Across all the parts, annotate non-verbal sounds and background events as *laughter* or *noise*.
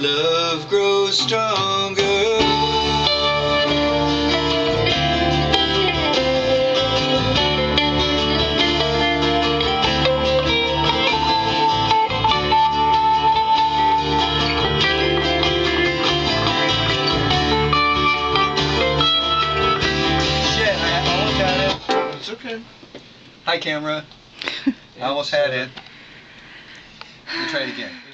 love grows stronger. okay. Hi, camera. *laughs* I almost had it. Let me try it again.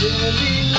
Billy.